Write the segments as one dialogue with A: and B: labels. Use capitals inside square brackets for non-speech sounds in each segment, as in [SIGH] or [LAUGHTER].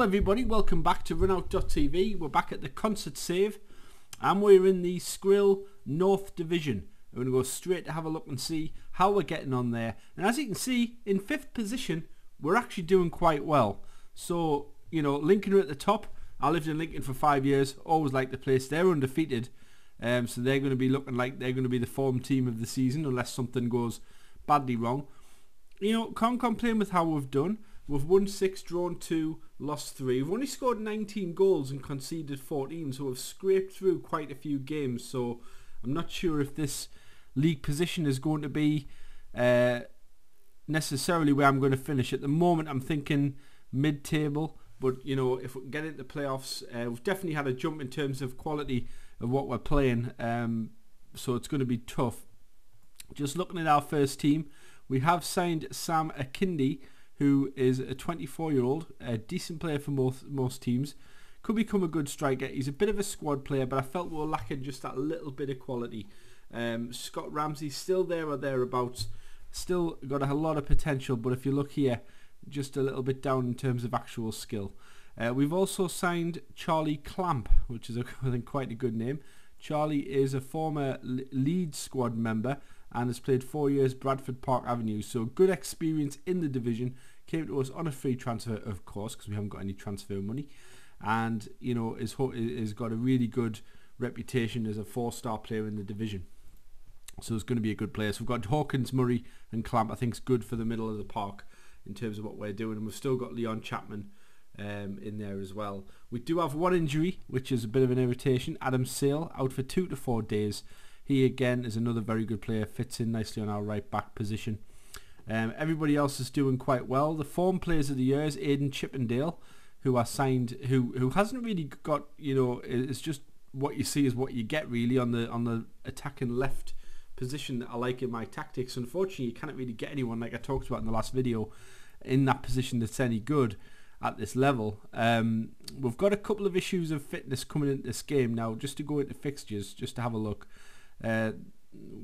A: Hello everybody, welcome back to runout.tv. We're back at the Consett save and we're in the Skrill North Division. We're going to go straight to have a look and see how we're getting on there. And as you can see, in fifth position, we're actually doing quite well. So, you know, Lincoln are at the top. I lived in Lincoln for five years, always liked the place. They're undefeated, um, so they're going to be looking like they're going to be the form team of the season unless something goes badly wrong. You know, can't complain with how we've done. We've won six, drawn two, lost three. We've only scored 19 goals and conceded 14, so we've scraped through quite a few games. So I'm not sure if this league position is going to be uh, necessarily where I'm going to finish. At the moment, I'm thinking mid-table, but you know, if we get into playoffs, uh, we've definitely had a jump in terms of quality of what we're playing. Um, so it's going to be tough. Just looking at our first team, we have signed Sam Akindi who is a 24-year-old, a decent player for most most teams. Could become a good striker. He's a bit of a squad player, but I felt we were lacking just that little bit of quality. Um, Scott Ramsey still there or thereabouts. Still got a lot of potential, but if you look here, just a little bit down in terms of actual skill. Uh, we've also signed Charlie Clamp, which is a, [LAUGHS] I think quite a good name. Charlie is a former Leeds squad member and has played four years Bradford Park Avenue. So good experience in the division. Came to us on a free transfer, of course, because we haven't got any transfer money. And, you know, is, is got a really good reputation as a four-star player in the division. So it's going to be a good player. So we've got Hawkins, Murray and Clamp. I think is good for the middle of the park in terms of what we're doing. And we've still got Leon Chapman um, in there as well. We do have one injury, which is a bit of an irritation. Adam Sale out for two to four days. He again is another very good player, fits in nicely on our right back position. Um, everybody else is doing quite well. The form players of the year is Aidan Chippendale, who are signed, who who hasn't really got, you know, it's just what you see is what you get really on the on the attacking left position that I like in my tactics. Unfortunately, you can't really get anyone like I talked about in the last video in that position that's any good at this level. Um, we've got a couple of issues of fitness coming into this game now. Just to go into fixtures, just to have a look uh,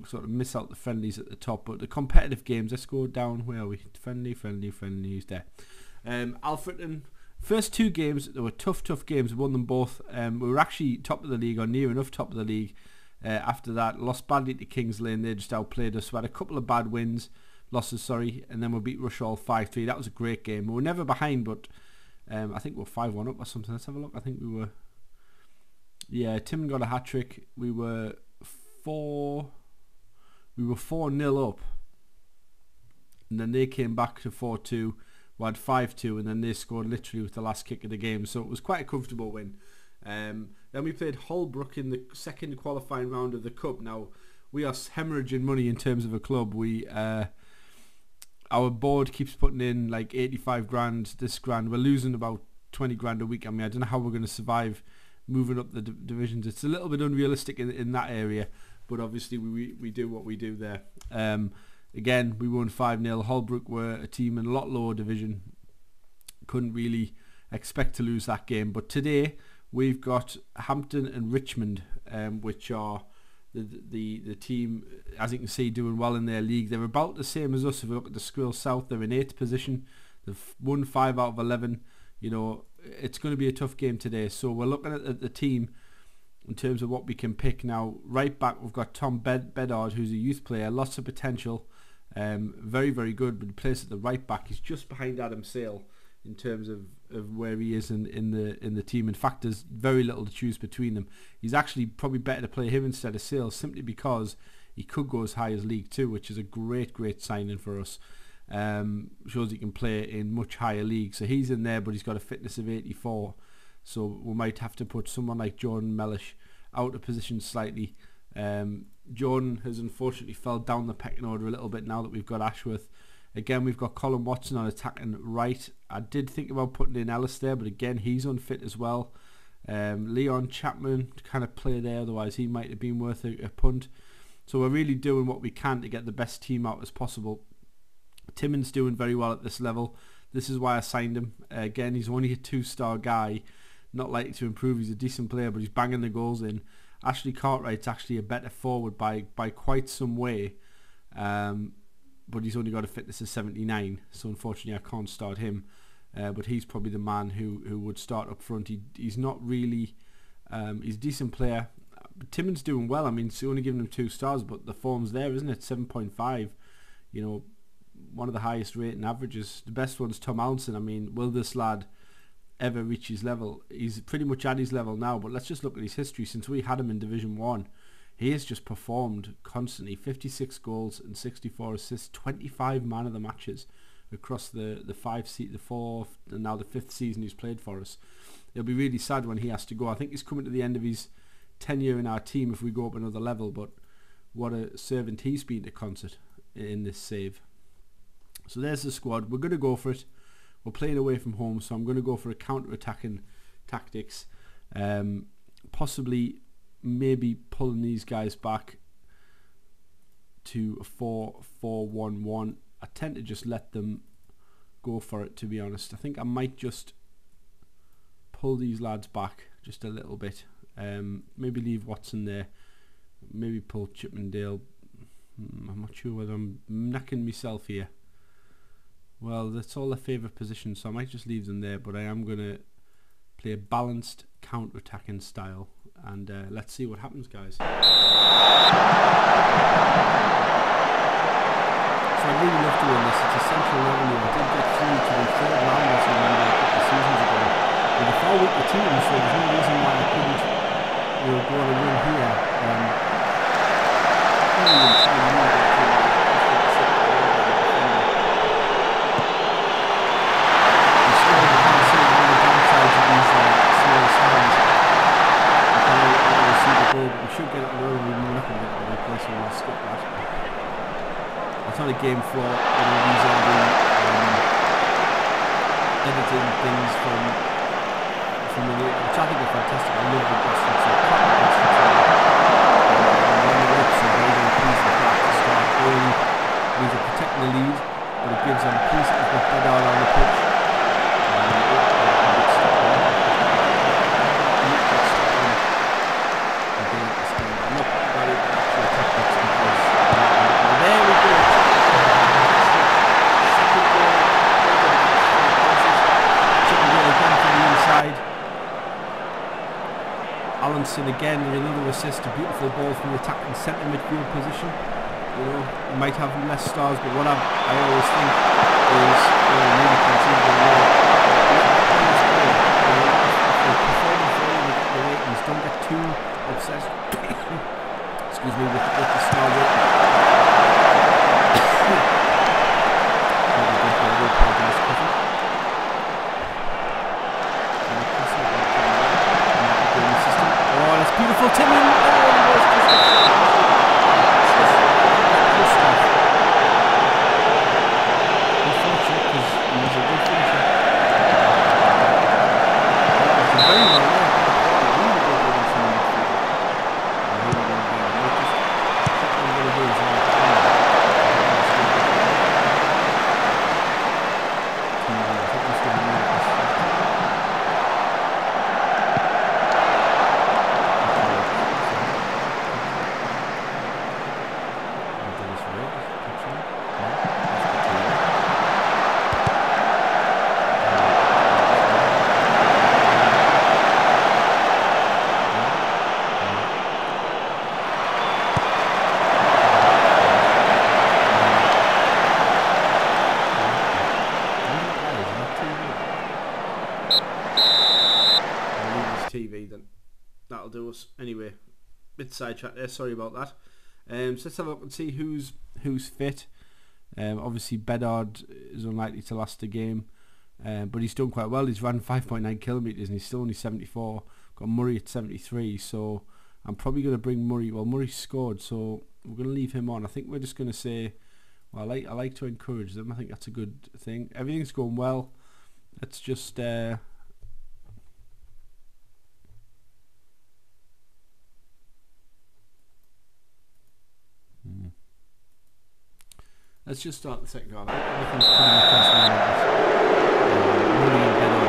A: sort of miss out the friendlies at the top. But the competitive games, let's go down. Where are we? Friendly, friendly, friendlies there. Um, Alfreton, first two games, they were tough, tough games. Won them both. Um, we were actually top of the league or near enough top of the league. Uh, after that, lost badly to King's Lynn. They just outplayed us. We had a couple of bad wins, losses, sorry, and then we beat Rushall 5-3. That was a great game. We were never behind, but um, I think we were 5-1 up or something. Let's have a look. I think we were... Yeah, Tim got a hat-trick. We were four. We were four 0 up, and then they came back to four two. We had five two, and then they scored literally with the last kick of the game. So it was quite a comfortable win. Um, then we played Holbrook in the second qualifying round of the cup. Now we are hemorrhaging money in terms of a club. We uh, our board keeps putting in like 85 grand this grand. We're losing about 20 grand a week. I mean, I don't know how we're going to survive moving up the divisions. It's a little bit unrealistic in, in that area but obviously we, we do what we do there. Um, again, we won 5-0. Holbrook were a team in a lot lower division. Couldn't really expect to lose that game. But today we've got Hampton and Richmond, um, which are the, the the team, as you can see, doing well in their league. They're about the same as us. If we look at the Skrill South, they're in 8th position. They've won 5 out of 11. You know, it's going to be a tough game today. So we're looking at the team in terms of what we can pick now. Right back, we've got Tom Bed- Bedard, who's a youth player, lots of potential, um, very very good, but plays at the right back. He's just behind Adam Sale in terms of, of where he is in, in the in the team. In fact, there's very little to choose between them. He's actually probably better to play him instead of Sale, simply because he could go as high as League Two, which is a great great signing for us. Um, shows he can play in much higher leagues. So he's in there, but he's got a fitness of 84. So we might have to put someone like Jordan Mellish out of position slightly. Um, Jordan has unfortunately fell down the pecking order a little bit now that we've got Ashworth. Again, we've got Colin Watson on attacking right. I did think about putting in Ellis there, but again, he's unfit as well. Um, Leon Chapman kind of play there, otherwise he might have been worth a, a punt. So we're really doing what we can to get the best team out as possible. Timmins doing very well at this level. This is why I signed him. Again, he's only a two-star guy, not likely to improve. He's a decent player, but he's banging the goals in. Ashley Cartwright's actually a better forward by by quite some way, um, but he's only got a fitness of 79, so unfortunately I can't start him. uh, but he's probably the man who, who would start up front. He, he's not really, um, he's a decent player. Timmins doing well. I mean, it's only giving him two stars, but the form's there, isn't it? 7.5. You know, one of the highest rating averages. The best one's Tom Allinson. I mean, will this lad ever reach his level? He's pretty much at his level now, but let's just look at his history. Since we had him in Division 1, he has just performed constantly. 56 goals and 64 assists, 25 man of the matches across the the five seat, the fourth, and now the fifth season he's played for us. It'll be really sad when he has to go. I think he's coming to the end of his tenure in our team if we go up another level. But what a servant he's been to Consett in this save. So there's the squad. We're going to go for it. We're playing away from home, so I'm going to go for a counter-attacking tactics. Um, possibly, maybe pulling these guys back to a 4-4-1-1 I tend to just let them go for it to be honest. I think I might just pull these lads back just a little bit. Um, maybe leave Watson there. Maybe pull Chippendale. Hmm, I'm not sure whether I'm knacking myself here. Well, that's all their favourite position, so I might just leave them there, but I am going to play a balanced counter-attacking style, and uh, let's see what happens, guys. So I really love doing this. It's a central revenue. I did get through to the third round as I remember a couple of seasons ago. With a four week team, so there's no reason why I couldn't you know, go on a run here. Um, should get it low and we're not going to get it in place, so we'll skip that kind of game floor. You know, these are the um, editing things from from the which I think are fantastic. I love the so um, early. Means are protecting the lead, but it gives them peace. It's got Bedard on the pitch. Again another assist, a beautiful ball from the attacking centre midfield position. You know, might have less stars, but what I, I always think bit sidetracked there. Sorry about that. Um, so let's have a look and see who's who's fit. Um, obviously, Bedard is unlikely to last the game, um, but he's done quite well. He's run 5.9 kilometres and he's still only 74. Got Murray at 73, so I'm probably going to bring Murray. Well, Murray scored, so we're going to leave him on. I think we're just going to say, well, I like I like to encourage them. I think that's a good thing. Everything's going well. Let's just uh, Let's just start the second half. Everything's as normal. Uh,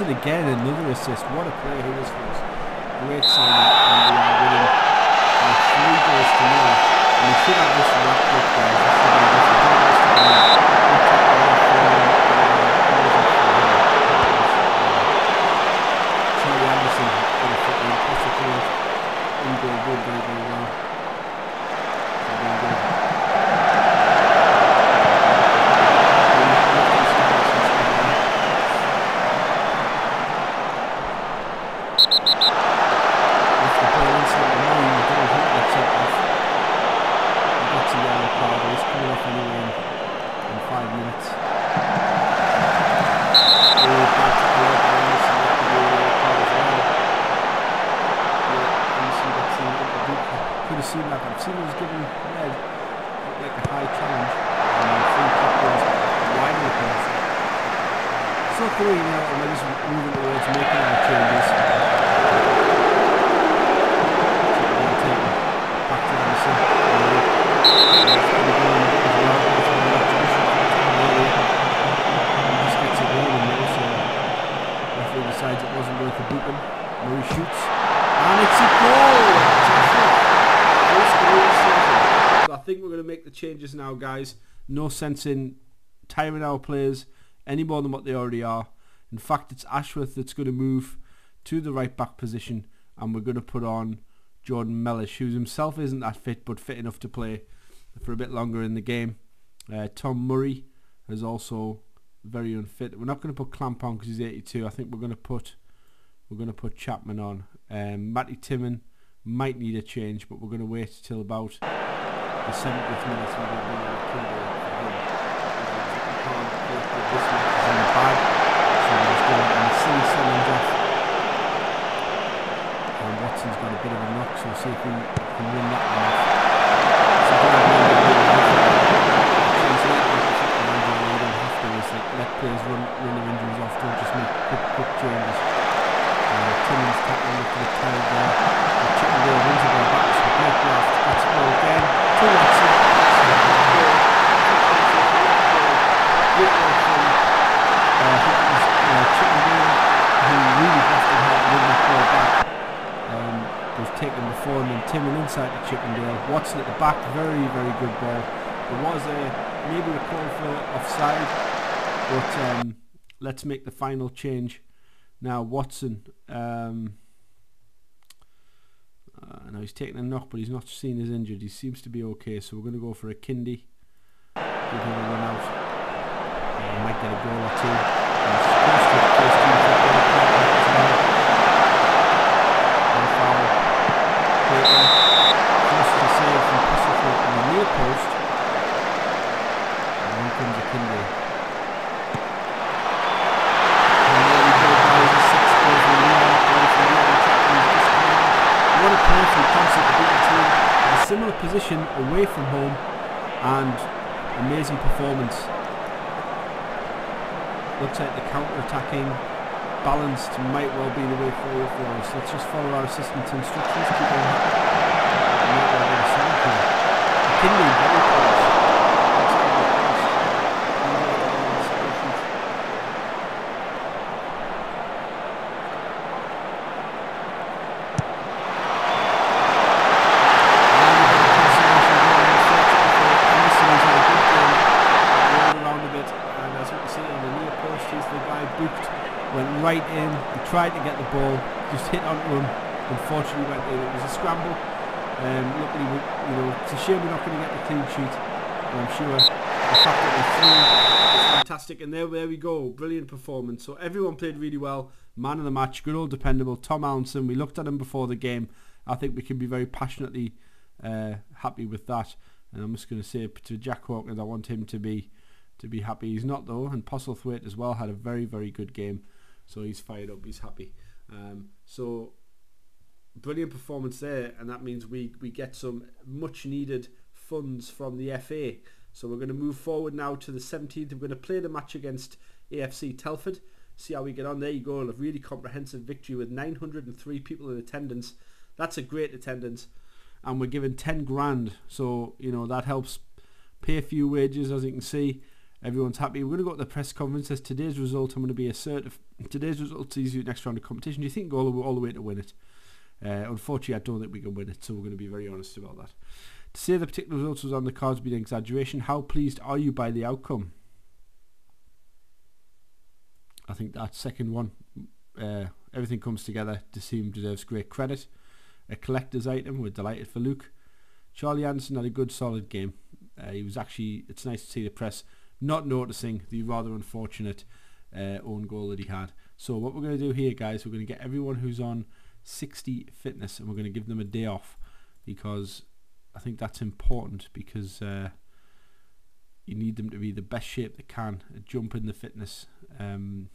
A: it again, another assist. What a player he was for us. Great signing, moving towards making our changes. Back to Anderson. Just gets it rolling now, so referee decides it wasn't worth a booking. Murray shoots, and it's a goal! Goal. So I think we're going to make the changes now, guys. No sense in tiring our players any more than what they already are. In fact, it's Ashworth that's going to move to the right back position, and we're going to put on Jordan Mellish, who himself isn't that fit, but fit enough to play for a bit longer in the game. Uh, Tom Murray is also very unfit. We're not going to put Clamp on because he's 82. I think we're going to put we're going to put Chapman on. Um, Matty Timon might need a change, but we're going to wait till about the 70th minute. So we're going to bring on Kimber for him. We can't collect the- This match is in the bag, so we're just going to silly sendings off. And Watson's got a bit of a knock, so we'll see if we can win that one off. So I think I've learned a bit of translate what the football manager really have to is let players run, run their injuries off, don't just make quick, quick changes. Uh, Timmins tackling up to the tail there. And Chippendale wins it back, so great left. That's it all again. To Watson. Uh, I think uh, Chippendale who really busted hard that ball back. Um, was taken and then Timon inside to Chippendale. Watson at the back, very, very good ball. There was a maybe a call for offside, but um, let's make the final change. Now Watson, um, uh, now he's taking a knock, but he's not seen as injured. He seems to be okay, so we're going to go for a Kindy. Give him a run out. Uh, might get a goal or two. Position away from home and amazing performance. Looks like the counter-attacking balanced might well be the way forward for us. Let's just follow our assistant's instructions. Keep on. Might sound here. McKinley, very close. Looks like we're close. Maybe we're getting on the solutions. around a bit and as you can see on the near post he's the guy booked went right in he tried to get the ball just hit onto him unfortunately went in it was a scramble. Um, luckily we, you know it's a shame we're not going to get the clean sheet. And I'm sure the fact that we threw is fantastic. And there, there we go. Brilliant performance. So everyone played really well. Man of the match good old dependable Tom Allinson we looked at him before the game. I think we can be very passionately uh, happy with that. And I'm just going to say to Jack Hawkins I want him to be to be happy. He's not though, and Postlethwaite as well had a very very good game, so he's fired up. He's happy. Um, so brilliant performance there, and that means we we get some much needed funds from the FA. So we're going to move forward now to the 17th. We're going to play the match against AFC Telford. See how we get on. There you go. A really comprehensive victory with 903 people in attendance. That's a great attendance, and we're given 10 grand. So you know that helps pay a few wages, as you can see. Everyone's happy. We're going to go to the press conference. Says today's result, I'm going to be assertive. Today's result sees you next round of competition. Do you think all the, all the way to win it? Uh, unfortunately, I don't think we can win it, so we're going to be very honest about that. To say the particular result was on the cards would be an exaggeration. How pleased are you by the outcome? I think that second one, uh, everything comes together. The team deserves great credit. A collector's item. We're delighted for Luke. Charlie Anderson had a good, solid game. Uh, he was actually. It's nice to see the press not noticing the rather unfortunate uh, own goal that he had. So what we're going to do here, guys, we're going to get everyone who's on 60 fitness, and we're going to give them a day off because I think that's important because uh, you need them to be the best shape they can, jump in the fitness. Um,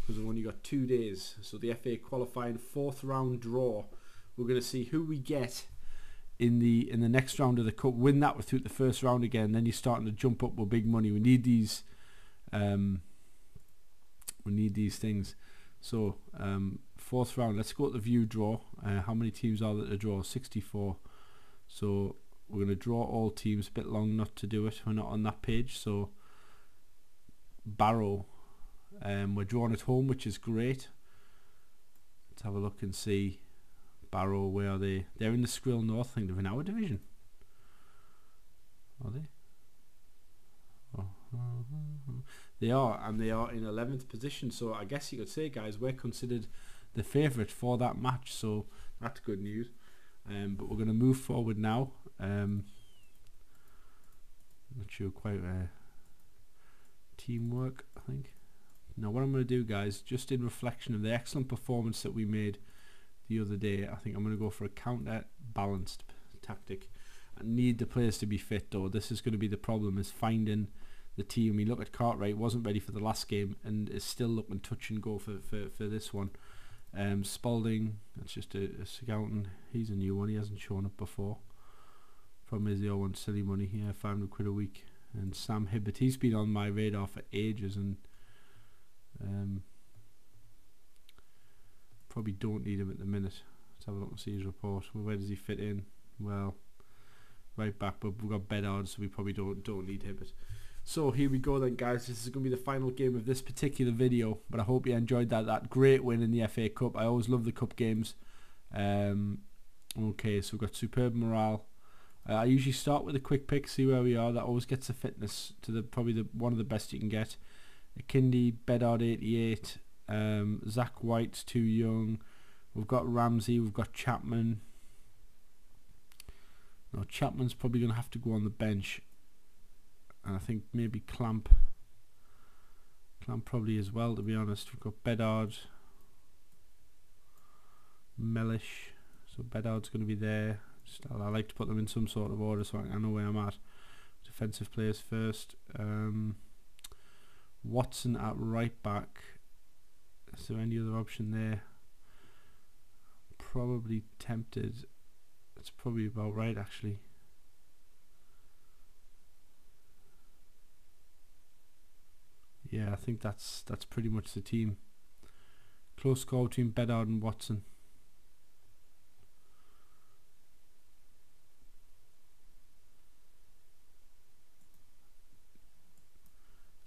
A: because we've only got two days. So the FA qualifying fourth round draw. We're going to see who we get in the in the next round of the cup. Win that through the first round again. Then you're starting to jump up with big money. We need these. Um, we need these things. So um, fourth round. Let's go to the view draw. Uh, how many teams are there to draw? 64. So we're going to draw all teams. A bit long not to do it. We're not on that page. So Barrow um, we're drawn at home, which is great. Let's have a look and see Barrow. Where are they? They're in the Skrill North. I think they're in our division. Are they? They are, and they are in 11th position. So I guess you could say, guys, we're considered the favourite for that match. So that's good news. Um, but we're going to move forward now. Um, not sure quite uh, teamwork, I think. Now what I'm going to do guys, just in reflection of the excellent performance that we made the other day, I think I'm going to go for a counter balanced tactic. I need the players to be fit though. This is going to be the problem is finding the team. We look at Cartwright, wasn't ready for the last game and is still looking touch and go for, for, for this one. Um, Spalding, that's just a, a. He's a new one. He hasn't shown up before. From is the old one silly money here, 500 quid a week. And Sam Hibbert, he's been on my radar for ages and um, probably don't need him at the minute. Let's have a look and see his report. Well, where does he fit in? Well, right back, but we've got Bedard, so we probably don't don't need him. But so here we go then, guys. This is going to be the final game of this particular video. But I hope you enjoyed that. That great win in the FA Cup. I always love the cup games. Um, okay, so we've got superb morale. Uh, I usually start with a quick pick, see where we are. That always gets the fitness to the probably the one of the best you can get. Kindi, Bedard 88, um, Zach White's too young. We've got Ramsey, we've got Chapman. No, Chapman's probably going to have to go on the bench. And I think maybe Clamp. Clamp probably as well, to be honest. We've got Bedard. Mellish. So Bedard's going to be there. I like to put them in some sort of order so I know where I'm at. Defensive players first. Um, Watson at right back. There any other option there? Probably tempted. It's probably about right actually. Yeah, I think that's that's pretty much the team. Close call between Bedard and Watson.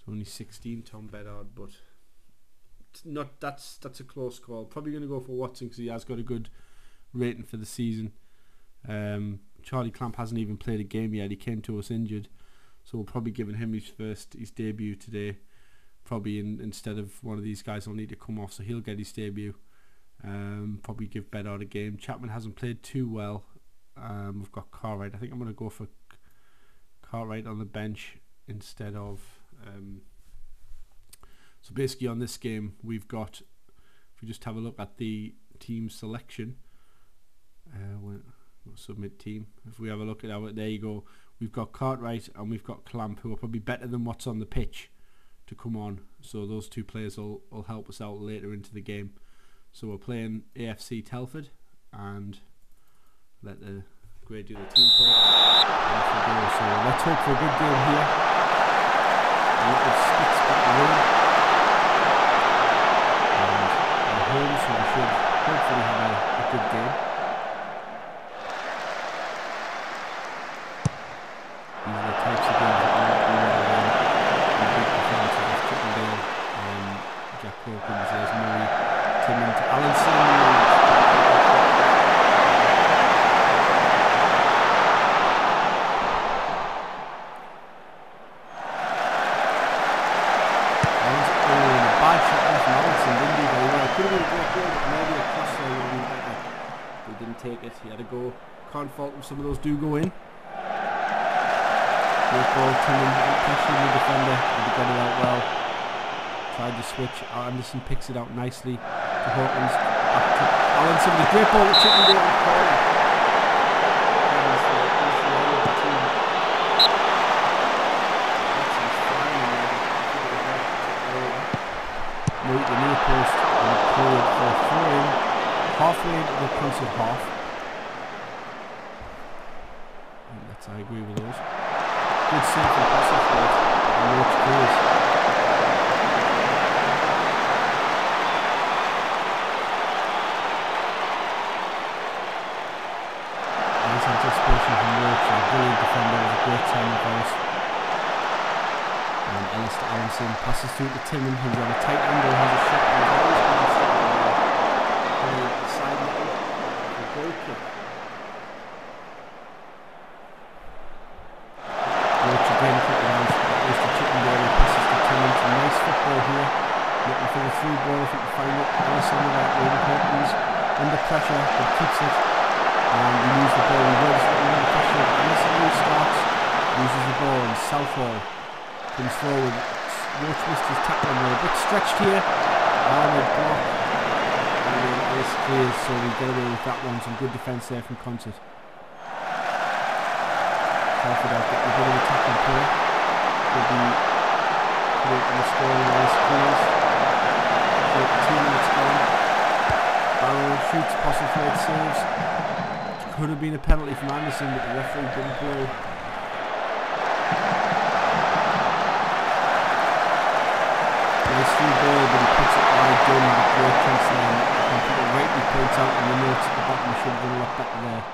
A: only 16 Tom Bedard but not that's that's a close call. Probably going to go for Watson because he has got a good rating for the season. Um, Charlie Clamp hasn't even played a game yet. He came to us injured. So we're probably giving him his first his debut today. Probably in, instead of one of these guys will need to come off. So he'll get his debut. Um, probably give Bedard a game. Chapman hasn't played too well. Um, we've got Cartwright. I think I'm going to go for Cartwright on the bench instead of um, so basically on this game we've got, if we just have a look at the team selection, uh, we'll submit team, if we have a look at our, there you go, we've got Cartwright and we've got Clamp who are probably better than what's on the pitch to come on. So those two players will, will help us out later into the game. So we're playing AFC Telford and let the great do the team talk. So let's hope for a good game here Some of those do go in. Great ball, Tillman pressuring the defender, and he got it out well. Tried to switch. Anderson picks it out nicely to Hawkins. Back to Allinson with a great ball to Chippendale through ball if he can find it. Ellis on the right wing, Hawkins under pressure, but keeps it. And he moves the ball, he runs under pressure, Anderson restarts, loses the ball, and Southall comes forward. Roach missed his tackle there, a bit stretched here. And a block. And Ellis clears, so we get away with that one. Some good defence there from Consett. Telford out getting a bit of a tackle play. Could be creating the scoring Ellis clears. So two minutes gone. Barrow shoots, Postlethwaite saves. Could have been a penalty from Anderson, but the referee didn't blow. Nice through ball, but he puts it wide done with great chance there. And people rightly points out in the notes at the bottom, should have a lot better there.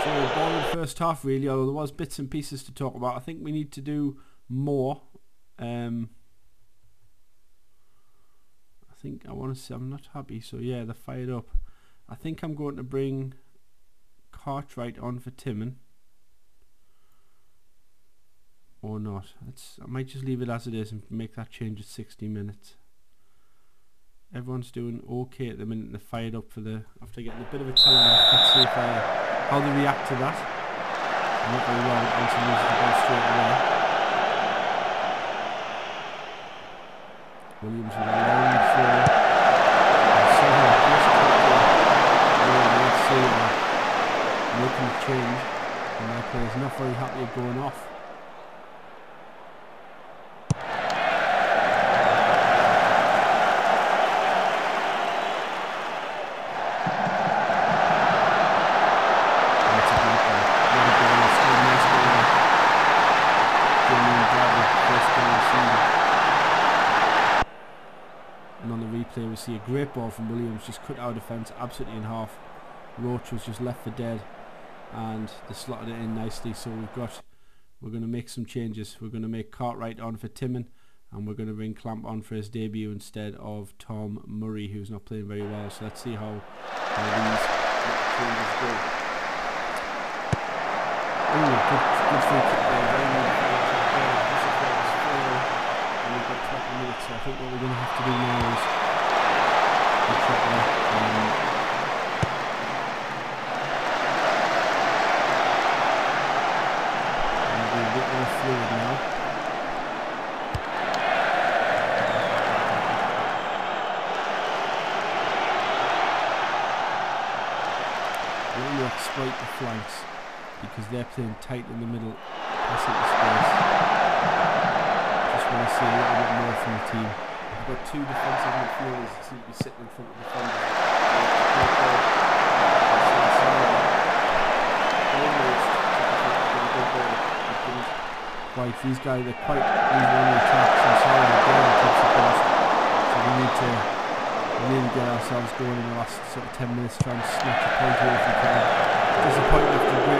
A: So ball in the first half really, although there was bits and pieces to talk about. I think we need to do more. Um, I think I want to say I'm not happy. So yeah, they're fired up. I think I'm going to bring Cartwright on for Timon. Or not. I might just leave it as it is and make that change at 60 minutes. Everyone's doing okay at the minute. They're fired up for the after getting a bit of a telling. Let's see if uh, how they react to that. Not very well. Anson loses the ball straight away. Williams with a long throw. And somehow just let's see uh, making a change. And that player's not very happy going off. Great ball from Williams, just cut our defence absolutely in half. Roach was just left for dead and they slotted it in nicely so we've got we're going to make some changes. We're going to make Cartwright on for Timon and we're going to bring Clamp on for his debut instead of Tom Murray who's not playing very well so let's see how, how these changes go. Ooh, good, good there. And we've got 20 minutes, so I think what we're going to have to do now is want to exploit the flanks because they're playing tight in the middle, passing the space. Just want to see a little bit more from the team. We've got two defensive midfielders that seem to be sitting in front of the defenders. Quite these guys are quite easy on the attacks and solid again against the post. So we need to to get ourselves going in the last sort of ten minutes trying to snatch a point here if we can disappointing after a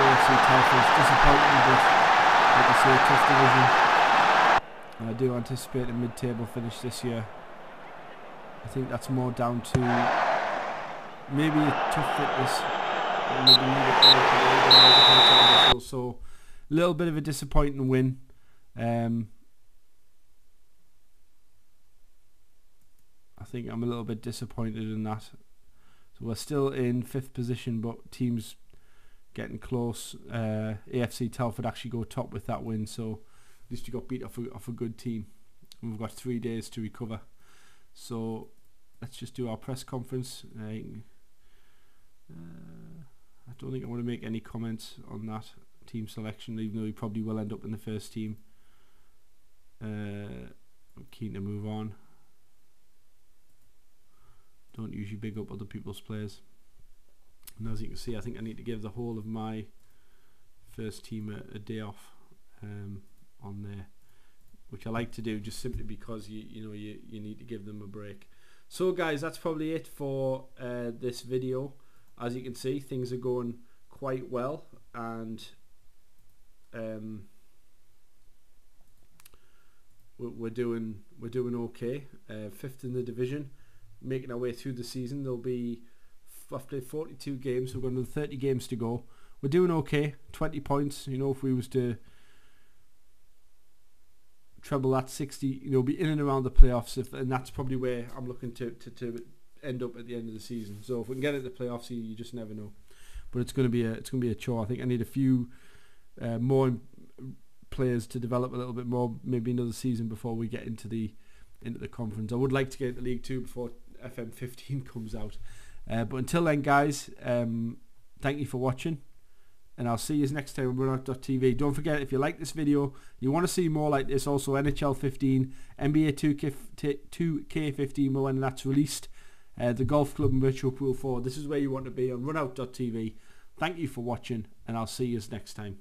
A: to Telford. It's disappointing, but like I say, tough division. And I do anticipate a mid-table finish this year. I think that's more down to maybe a tough fitness. Maybe need a so a little bit of a disappointing win. Um, I think I'm a little bit disappointed in that. So we're still in fifth position, but teams getting close. Uh, AFC Telford actually go top with that win, so at least you got beat off a, off a good team. And we've got three days to recover. So let's just do our press conference. Uh, I don't think I want to make any comments on that team selection, even though he probably will end up in the first team. Uh, I'm keen to move on. Don't usually big up other people's players. And as you can see, I think I need to give the whole of my first team a, a day off um, on there, which I like to do just simply because you you know you, you need to give them a break. So guys, that's probably it for uh, this video. As you can see, things are going quite well and um, we're, doing we're doing okay. Uh, fifth in the division, making our way through the season. There'll be roughly 42 games. We've got another 30 games to go. We're doing okay. 20 points. You know, if we was to treble that 60, you know, be in and around the playoffs. If and that's probably where I'm looking to, to, to end up at the end of the season. So if we can get into the playoffs, you, you just never know. But it's going to be a it's going to be a chore. I think I need a few uh, more players to develop a little bit more. Maybe another season before we get into the into the conference. I would like to get into League Two before FM15 [LAUGHS] comes out. Uh, but until then, guys, um, thank you for watching. And I'll see you next time on runout.tv. Don't forget, if you like this video, you want to see more like this, also NHL 15, NBA 2K, 2K15 when that's released, uh, the Golf Club and Virtual Pool 4. This is where you want to be on runout.tv. Thank you for watching, and I'll see you next time.